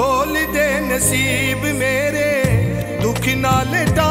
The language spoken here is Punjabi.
ਖੋਲ ਦੇ ਨਸੀਬ ਮੇਰੇ ਦੁੱਖ ਨਾਲ ਟਾ